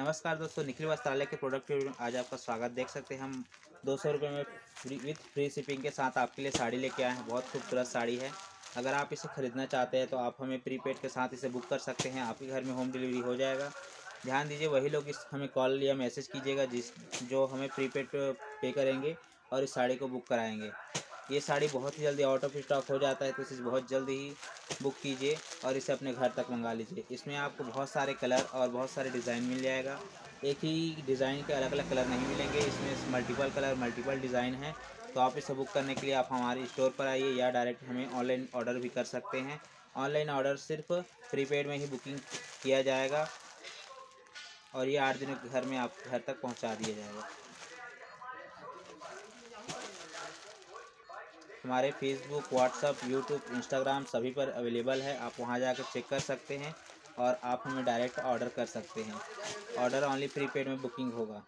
नमस्कार दोस्तों, निखिल वस्त्रालय के प्रोडक्ट में आज आपका स्वागत। देख सकते हैं हम, दो सौ रुपये में फ्री विथ फ्री शिपिंग के साथ आपके लिए साड़ी लेके आए हैं। बहुत खूबसूरत साड़ी है। अगर आप इसे ख़रीदना चाहते हैं तो आप हमें प्रीपेड के साथ इसे बुक कर सकते हैं। आपके घर में होम डिलीवरी हो जाएगा। ध्यान दीजिए, वही लोग इस, हमें कॉल या मैसेज कीजिएगा, जिस, जो हमें प्रीपेड पे करेंगे और इस साड़ी को बुक कराएँगे। ये साड़ी बहुत ही जल्दी आउट ऑफ़ स्टॉक हो जाता है तो इसे बहुत जल्दी ही बुक कीजिए और इसे अपने घर तक मंगा लीजिए। इसमें आपको बहुत सारे कलर और बहुत सारे डिज़ाइन मिल जाएगा। एक ही डिज़ाइन के अलग अलग कलर नहीं मिलेंगे, इसमें मल्टीपल कलर मल्टीपल डिज़ाइन है। तो आप इसे बुक करने के लिए आप हमारे स्टोर पर आइए या डायरेक्ट हमें ऑनलाइन ऑर्डर भी कर सकते हैं। ऑनलाइन ऑर्डर सिर्फ़ प्रीपेड में ही बुकिंग किया जाएगा और ये आठ दिनों के घर में आप, घर तक पहुँचा दिया जाएगा। हमारे फेसबुक व्हाट्सअप यूट्यूब इंस्टाग्राम सभी पर अवेलेबल है। आप वहाँ जाकर चेक कर सकते हैं और आप हमें डायरेक्ट ऑर्डर कर सकते हैं। ऑर्डर ऑनली प्रीपेड में बुकिंग होगा।